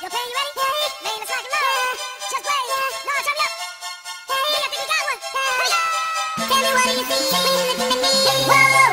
Yo, play, you ready? Man, it's like a love. Just play. No, turn me up. Me, I think we got one. Tell me what do you think when you're looking at me? Whoa.